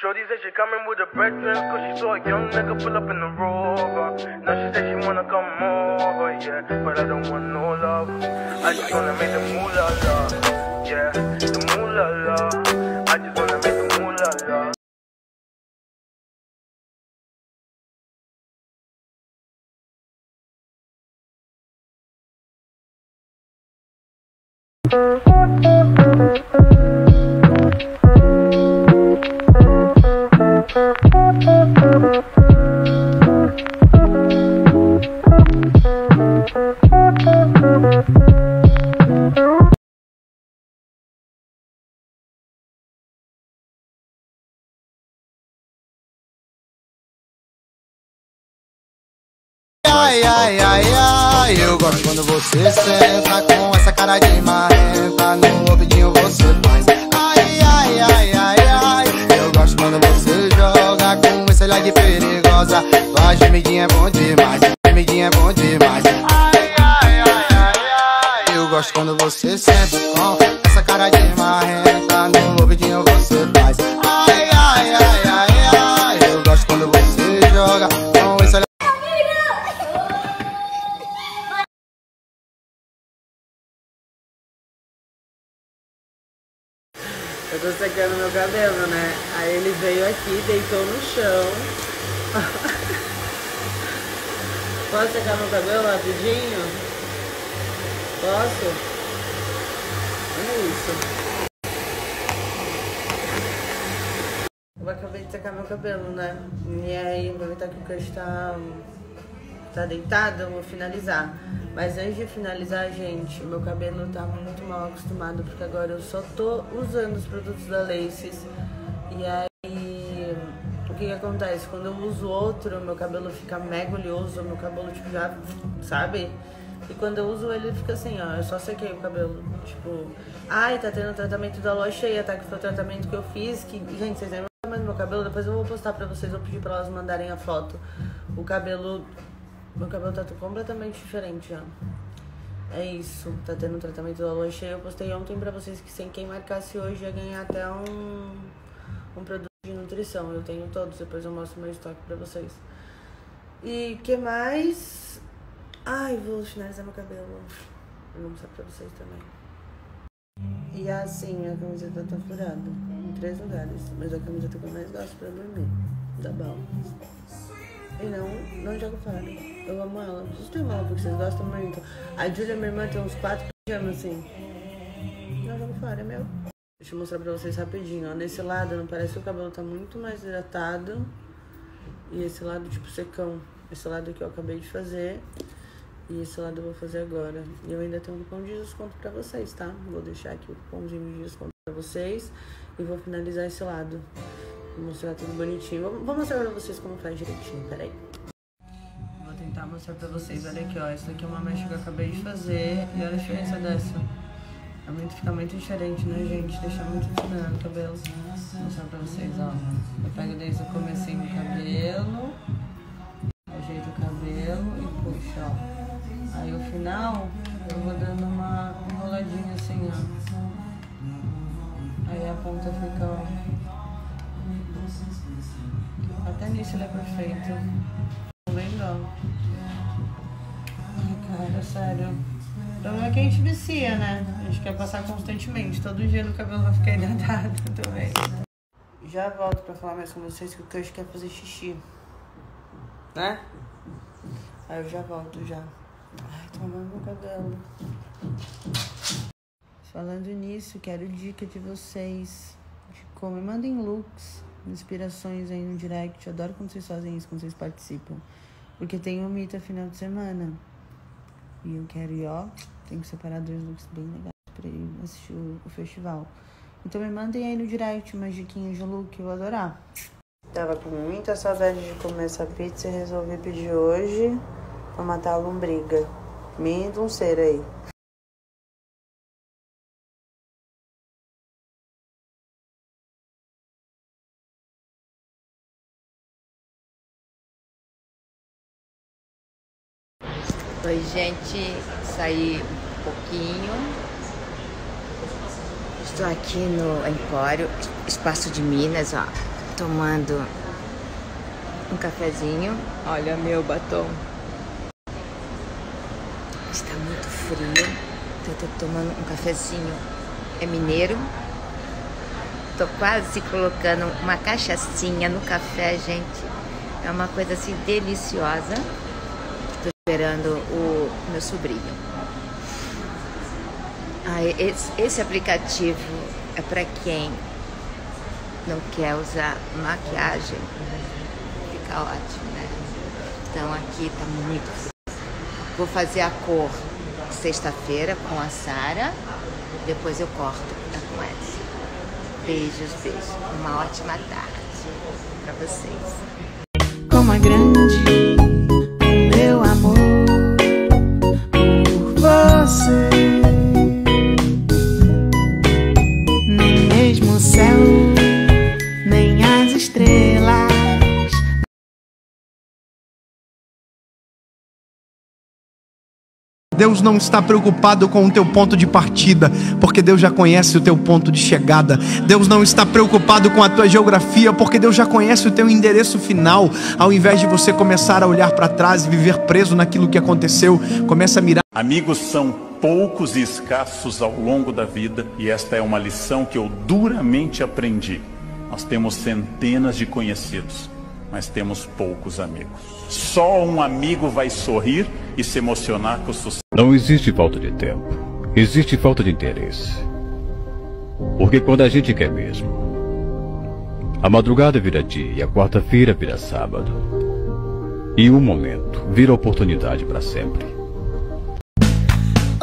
Shorty said she coming with her brethren Cause she saw a young nigga pull up in the rover. Now she said she wanna come over, yeah But I don't want no love. I just wanna make the moolah la Yeah, the moolah la. I just wanna make the moolah la Ai, ai, ai, ai, eu gosto quando você senta com essa cara de marrenta No ouvidinho você faz. Ai, ai, ai, ai com esse olhar de perigosa. Tua gemidinha é bom demais, gemidinha é bom demais. Ai, ai, ai, ai, ai. Eu gosto quando você senta com essa cara de marrenta No ouvidinho você veio aqui, deitou no chão. Posso secar meu cabelo rapidinho? Posso? Olha isso. Eu acabei de secar meu cabelo, né? E aí, aproveitar que o Crush tá, tá deitado, eu vou finalizar. Mas antes de finalizar, gente, meu cabelo tá muito mal acostumado, porque agora eu só tô usando os produtos da Laces. E aí, que que acontece? Quando eu uso outro, meu cabelo fica mega oleoso, meu cabelo, tipo, já, sabe? E quando eu uso ele, fica assim, ó, eu só sequei o cabelo. Tipo, ai, tá tendo tratamento da lua cheia, tá? Que foi o tratamento que eu fiz, que, gente, vocês lembram mais do meu cabelo? Depois eu vou postar pra vocês, vou pedir pra elas mandarem a foto. O cabelo meu cabelo tá completamente diferente já. É isso, tá tendo tratamento da lua cheia. Eu postei ontem pra vocês que sem quem marcasse hoje ia ganhar até um, um produto de nutrição. Eu tenho todos, depois eu mostro meu estoque pra vocês. E que mais? Ai, vou finalizar meu cabelo. Eu vou mostrar pra vocês também. E assim, a camiseta tá furada em três lugares. Mas a camiseta que eu mais gosto pra dormir. Da Bal. E não, não jogo fora. Eu amo ela. Vocês têm ela porque vocês gostam muito. A Julia, minha irmã, tem uns quatro pijamas assim. Não jogo fora, é meu. Deixa eu mostrar pra vocês rapidinho. Ó. Nesse lado, não parece que o cabelo tá muito mais hidratado. E esse lado, tipo, secão. Esse lado aqui eu acabei de fazer. E esse lado eu vou fazer agora. E eu ainda tenho um cupom de desconto pra vocês, tá? Vou deixar aqui o cupomzinho de desconto pra vocês. E vou finalizar esse lado. Vou mostrar tudo bonitinho. Vou, mostrar pra vocês como faz direitinho, peraí. Vou tentar mostrar pra vocês. Olha aqui, ó. Essa aqui é uma mecha que eu acabei de fazer. E olha a diferença dessa. É fica muito diferente, né, gente? Deixa muito diferente o cabelo. Vou mostrar pra vocês, ó. Eu pego desde o comecinho do cabelo. Ajeito o cabelo e puxo, ó. Aí o final, eu vou dando uma enroladinha assim, ó. Aí a ponta fica, ó. Até nisso ele é perfeito. Vendo? Ai, cara, sério. O problema é que a gente vicia, né? A gente quer passar constantemente. Todo dia no cabelo vai ficar hidratado também. Já volto pra falar mais com vocês que o Kush quer fazer xixi. Né? Aí eu já volto já. Ai, tô amando meu cabelo. Falando nisso, quero dica de vocês. De como me mandem looks, inspirações aí no direct. Adoro quando vocês fazem isso, quando vocês participam. Porque tem o Mita final de semana. E eu quero ir, ó. Tenho que separar dois looks bem legais pra ir assistir o, o festival. Então me mandem aí no direct umas diquinhas de look, eu vou adorar. Tava com muita saudade de comer essa pizza e resolvi pedir hoje pra matar a lombriga. Me ser aí. Gente, saí um pouquinho. Estou aqui no Empório, Espaço de Minas, ó. tomando um cafezinho. Olha meu batom. Está muito frio. Então eu tô tomando um cafezinho. É mineiro. Tô quase colocando uma cachaçinha no café, gente. É uma coisa assim deliciosa. Esperando o meu sobrinho. Ah, esse, esse aplicativo é para quem não quer usar maquiagem. Fica ótimo, né? Então aqui tá muito. Vou fazer a cor sexta-feira com a Sara. Depois eu corto com essa. Beijos, beijos. Uma ótima tarde para vocês. Como é grande Deus não está preocupado com o teu ponto de partida, porque Deus já conhece o teu ponto de chegada. Deus não está preocupado com a tua geografia, porque Deus já conhece o teu endereço final. Ao invés de você começar a olhar para trás e viver preso naquilo que aconteceu, começa a mirar Amigos são poucos e escassos ao longo da vida, e esta é uma lição que eu duramente aprendi. Nós temos centenas de conhecidos, mas temos poucos amigos. Só um amigo vai sorrir e se emocionar com o sucesso. Não existe falta de tempo. Existe falta de interesse. Porque quando a gente quer mesmo, a madrugada vira dia e a quarta-feira vira sábado. E um momento vira oportunidade para sempre.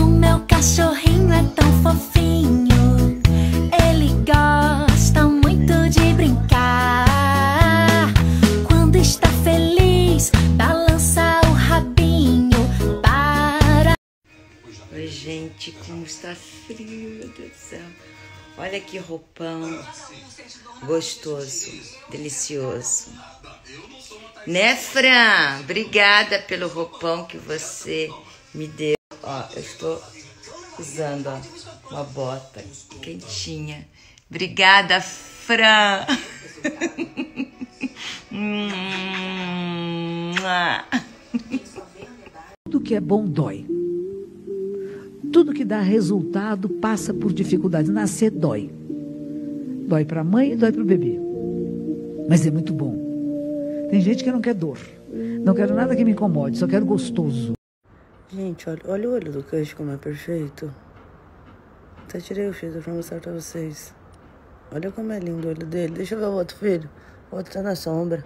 O meu cachorrinho é tão fofinho. Gente, como está frio, meu Deus do céu. Olha que roupão gostoso, delicioso. Né, Fran? Obrigada pelo roupão que você me deu. Ó, eu estou usando ó, uma bota quentinha. Obrigada, Fran. Hum. Tudo que é bom dói. Tudo que dá resultado passa por dificuldade. Nascer dói. Dói para a mãe e dói para o bebê. Mas é muito bom. Tem gente que não quer dor. Não quero nada que me incomode, só quero gostoso. Gente, olha, olha o olho do queijo como é perfeito. Até tirei o filtro pra mostrar pra vocês. Olha como é lindo o olho dele. Deixa eu ver o outro filho. O outro tá na sombra.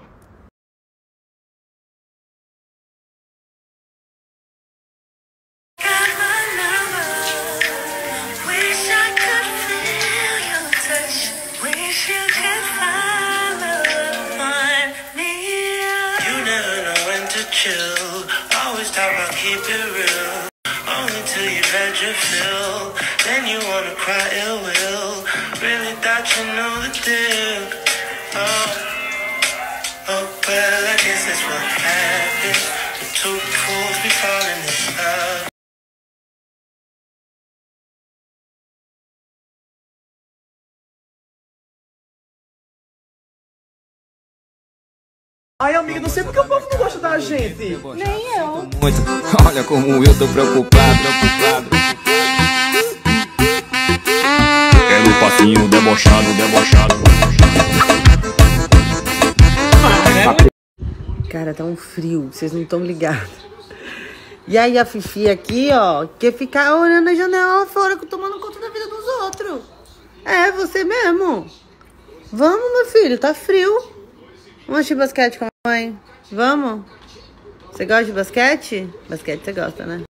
About keep it real. Only till you've had your fill. Then you wanna cry ill will. Really thought you know the deal. Oh, oh well, I guess that's what happens. Two fools be falling in love. Ai, amiga, não sei porque o povo gente. Nem eu. Muito. Olha como eu tô preocupado, preocupado. Quero o papinho debochado, debochado. Cara, tá um frio, vocês não estão ligados. E aí a Fifi aqui, ó, quer ficar olhando a janela lá fora, tomando conta da vida dos outros. É, você mesmo. Vamos, meu filho, tá frio. Vamos assistir basquete com a mãe? Vamos? Você gosta de basquete? Basquete você gosta, né?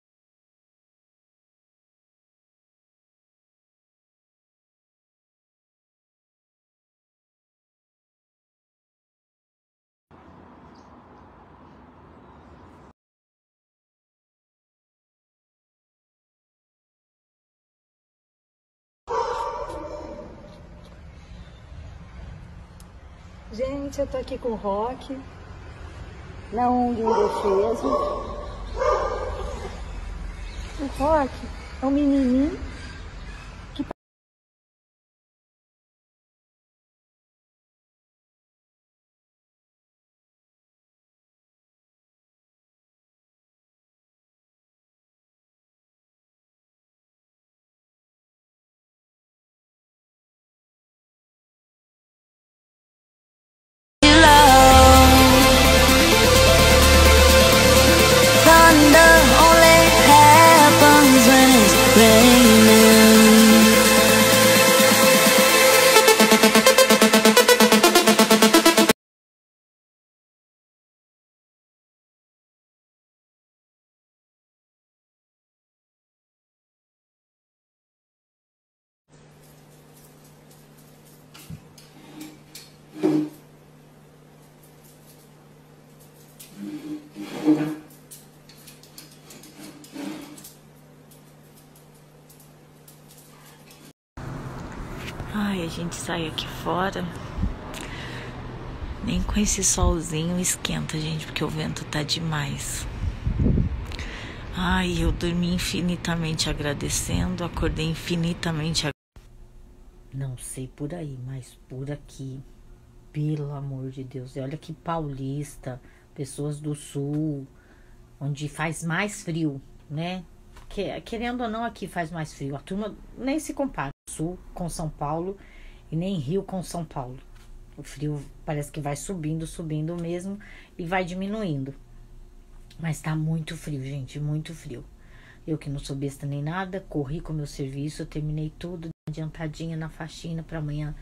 Gente, eu tô aqui com o Rock, na ONG Indefeso. O Rock é um menininho Ai, a gente sai aqui fora. Nem com esse solzinho esquenta, gente, porque o vento tá demais. Ai, eu dormi infinitamente agradecendo, acordei infinitamente Não sei por aí, mas por aqui, pelo amor de Deus. E olha que paulista, pessoas do sul, onde faz mais frio, né? Que, querendo ou não, aqui faz mais frio. A turma nem se compara. Sul com São Paulo e nem Rio com São Paulo. O frio parece que vai subindo, subindo mesmo e vai diminuindo. Mas tá muito frio, gente, muito frio. Eu que não sou besta nem nada, corri com o meu serviço, terminei tudo, adiantadinha na faxina para amanhã,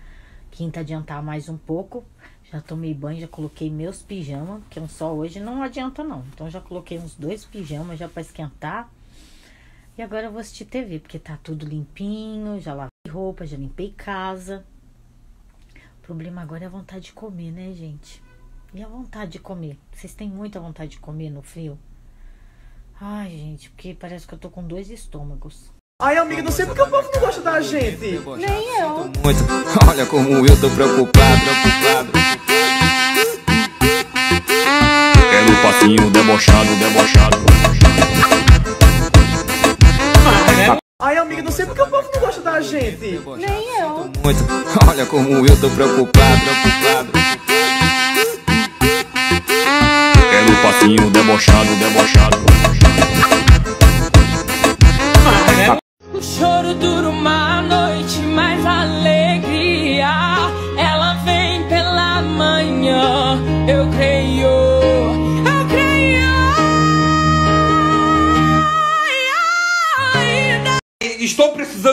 quinta, adiantar mais um pouco. Já tomei banho, já coloquei meus pijamas, que um só hoje não adianta não. Então já coloquei uns dois pijamas já para esquentar. E agora eu vou assistir TV, porque tá tudo limpinho, já lavei roupa, já limpei casa. O problema agora é a vontade de comer, né, gente? E a vontade de comer? Vocês têm muita vontade de comer no frio? Ai, gente, porque parece que eu tô com dois estômagos. Ai, amiga, não sei porque o povo não gosta da gente. Nem eu. Muito. Olha como eu tô preocupado, preocupado. Quero um passinho debochado, debochado. Nem eu. Muito. Olha como eu tô preocupado, preocupado. Quero um passinho debochado, debochado.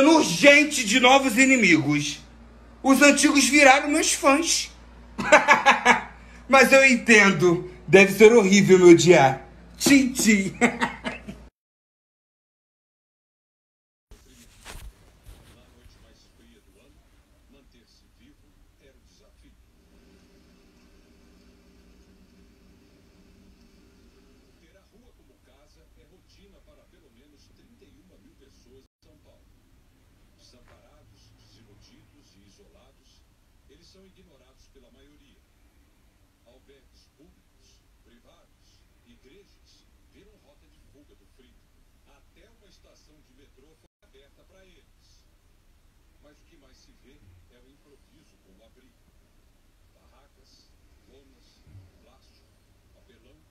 Precisando urgente de novos inimigos. Os antigos viraram meus fãs. Mas eu entendo. Deve ser horrível me odiar. Tchim, tchim. Desamparados, desiludidos e isolados, eles são ignorados pela maioria. Albergues públicos, privados, igrejas viram rota de fuga do frio. Até uma estação de metrô foi aberta para eles. Mas o que mais se vê é o improviso com o abrigo. Barracas, lonas, plástico, papelão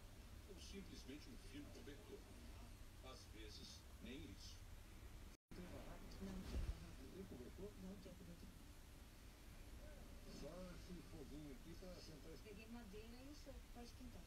ou simplesmente um fio cobertor. Às vezes, nem isso. Tem cobertor? Não tem cobertor. Só esse foguinho aqui para sentar. Peguei madeira e isso para esquentar.